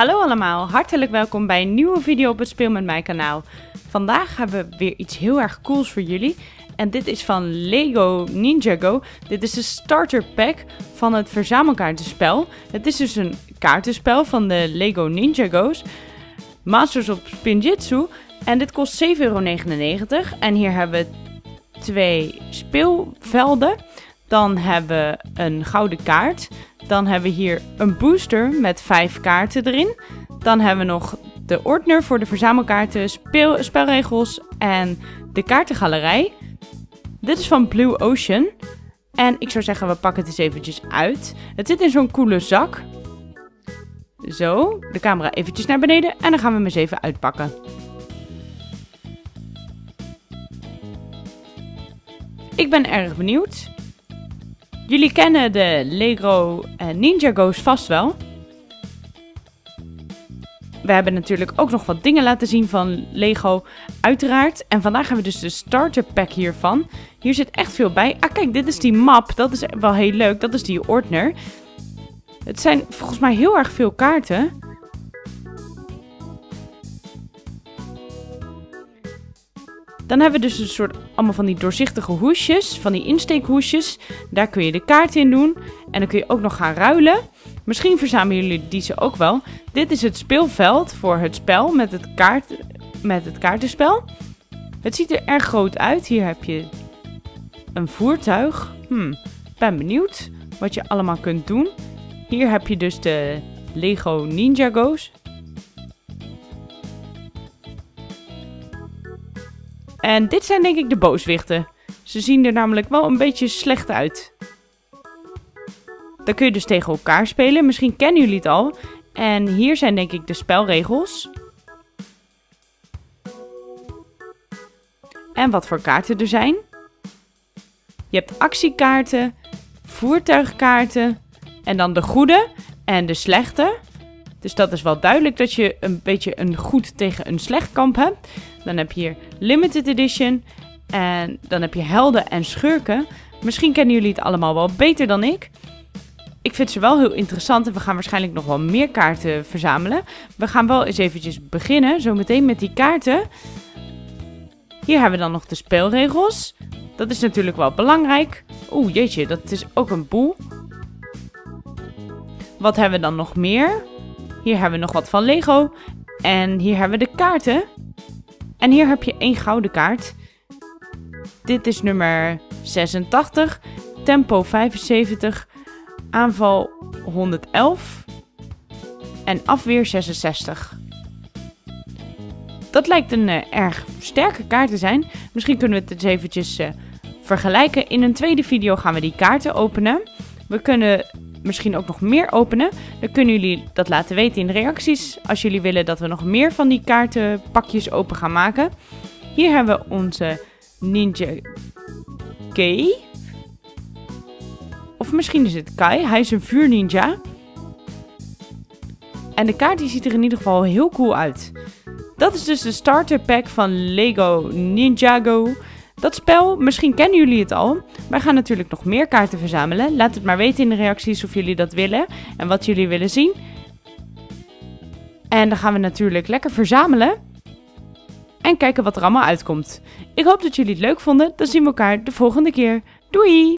Hallo allemaal, hartelijk welkom bij een nieuwe video op het Speel met mij kanaal. Vandaag hebben we weer iets heel erg cools voor jullie. En dit is van Lego Ninjago. Dit is de starter pack van het verzamelkaartenspel. Het is dus een kaartenspel van de Lego Ninjago's. Masters of Spinjitzu. En dit kost 7,99 euro. En hier hebben we twee speelvelden. Dan hebben we een gouden kaart. Dan hebben we hier een booster met vijf kaarten erin. Dan hebben we nog de ordner voor de verzamelkaarten, speel, spelregels en de kaartengalerij. Dit is van Blue Ocean. En ik zou zeggen, we pakken het eens eventjes uit. Het zit in zo'n coole zak. Zo, de camera eventjes naar beneden en dan gaan we hem eens even uitpakken. Ik ben erg benieuwd. Jullie kennen de Lego uh, Ninjago's vast wel. We hebben natuurlijk ook nog wat dingen laten zien van Lego, uiteraard. En vandaag hebben we dus de starter pack hiervan. Hier zit echt veel bij. Ah kijk, dit is die map. Dat is wel heel leuk. Dat is die ordner. Het zijn volgens mij heel erg veel kaarten. Dan hebben we dus een soort allemaal van die doorzichtige hoesjes, van die insteekhoesjes. Daar kun je de kaart in doen en dan kun je ook nog gaan ruilen. Misschien verzamelen jullie die ook wel. Dit is het speelveld voor het spel met het, kaart, met het kaartenspel. Het ziet er erg groot uit. Hier heb je een voertuig. Hmm, ben benieuwd wat je allemaal kunt doen. Hier heb je dus de Lego Ninjago's. En dit zijn denk ik de booswichten. Ze zien er namelijk wel een beetje slecht uit. Dan kun je dus tegen elkaar spelen. Misschien kennen jullie het al. En hier zijn denk ik de spelregels. En wat voor kaarten er zijn. Je hebt actiekaarten, voertuigkaarten en dan de goede en de slechte. Dus dat is wel duidelijk dat je een beetje een goed tegen een slecht kamp hebt. Dan heb je hier Limited Edition. En dan heb je helden en schurken. Misschien kennen jullie het allemaal wel beter dan ik. Ik vind ze wel heel interessant en we gaan waarschijnlijk nog wel meer kaarten verzamelen. We gaan wel eens eventjes beginnen, zometeen met die kaarten. Hier hebben we dan nog de speelregels. Dat is natuurlijk wel belangrijk. Oeh, jeetje, dat is ook een boel. Wat hebben we dan nog meer? Hier hebben we nog wat van Lego. En hier hebben we de kaarten. En hier heb je één gouden kaart. Dit is nummer 86. Tempo 75. Aanval 111. En afweer 66. Dat lijkt een uh, erg sterke kaart te zijn. Misschien kunnen we het eens eventjes uh, vergelijken. In een tweede video gaan we die kaarten openen. We kunnen misschien ook nog meer openen. Dan kunnen jullie dat laten weten in de reacties. Als jullie willen dat we nog meer van die kaartenpakjes open gaan maken. Hier hebben we onze Ninja Cave. Of misschien is het Kai. Hij is een vuurninja. En de kaart die ziet er in ieder geval heel cool uit. Dat is dus de starter pack van Lego Ninjago. Dat spel, misschien kennen jullie het al. Wij gaan natuurlijk nog meer kaarten verzamelen. Laat het maar weten in de reacties of jullie dat willen en wat jullie willen zien. En dan gaan we natuurlijk lekker verzamelen. En kijken wat er allemaal uitkomt. Ik hoop dat jullie het leuk vonden. Dan zien we elkaar de volgende keer. Doei!